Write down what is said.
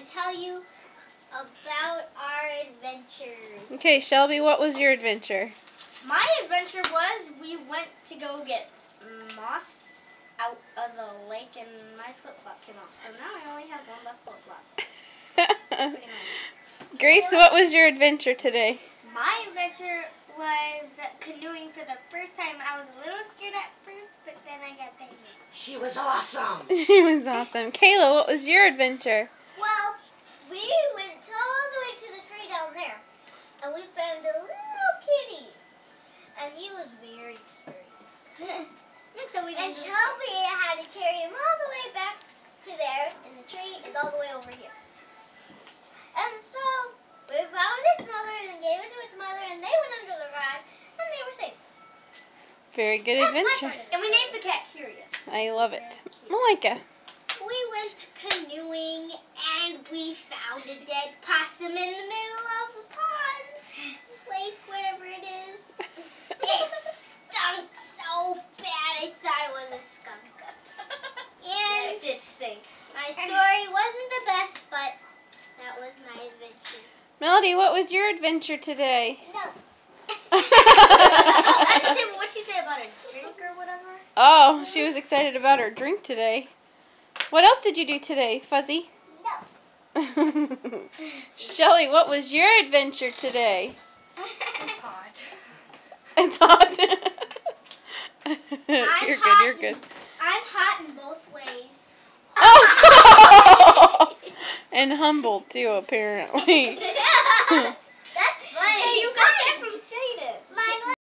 to tell you about our adventures. Okay, Shelby, what was your adventure? My adventure was we went to go get moss out of the lake and my flip flop came off. So now I only have one left flip flop. Nice. Grace, what was your adventure today? My adventure was canoeing for the first time. I was a little scared at first, but then I got the hang. She was awesome. She was awesome. Kayla, what was your adventure? Well, we went all the way to the tree down there, and a little kitty, and he was very curious. so we and Shelby had to carry him all the way back to there, and the tree is all the way over here. And so we found its mother and gave it to its mother, and they went under the ride, and they were safe. Very good That's adventure. part. And we named the cat Curious. I love it. Malika. We went canoeing and we found a dead possum in the middle of the pond, lake, whatever it is. It stunk so bad I thought it was a skunk. And it did stink. my story wasn't the best, but that was my adventure. Melody, what was your adventure today? No. I didn't say what she say about a drink or whatever. oh, she was excited about her drink today. What else did you do today, Fuzzy? No. Shelly, what was your adventure today? It's Hot. It's hot. you're good, you're good. And humble too, apparently.